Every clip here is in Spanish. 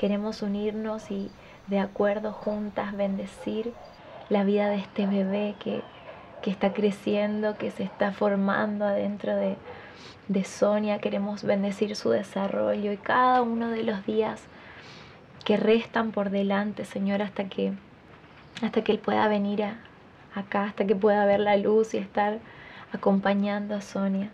queremos unirnos y de acuerdo juntas bendecir la vida de este bebé que, que está creciendo, que se está formando adentro de, de Sonia. Queremos bendecir su desarrollo y cada uno de los días que restan por delante, Señor, hasta que, hasta que Él pueda venir a, acá, hasta que pueda ver la luz y estar acompañando a Sonia.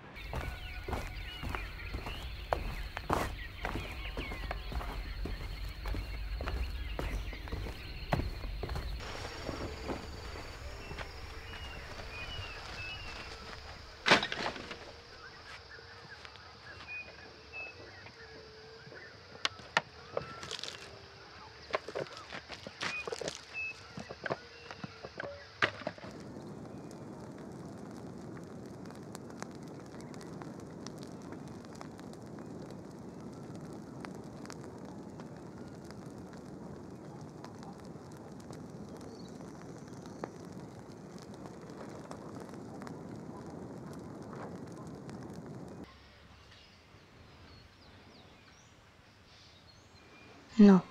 No,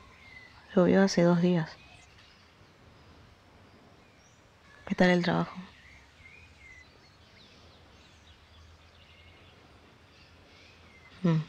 llovió hace dos días. ¿Qué tal el trabajo? Mm.